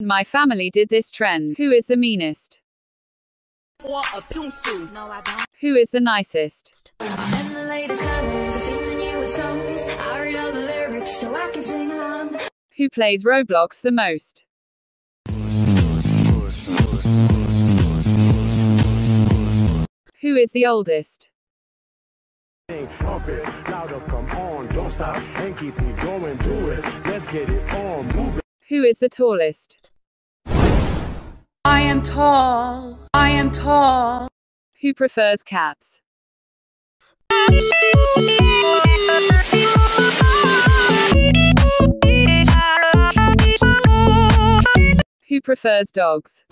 My family did this trend. Who is the meanest? No. Who is the nicest? Who plays Roblox the most? Who is the oldest? On, going, it. On. Who is the tallest? I am tall. I am tall. Who prefers cats? Who prefers dogs?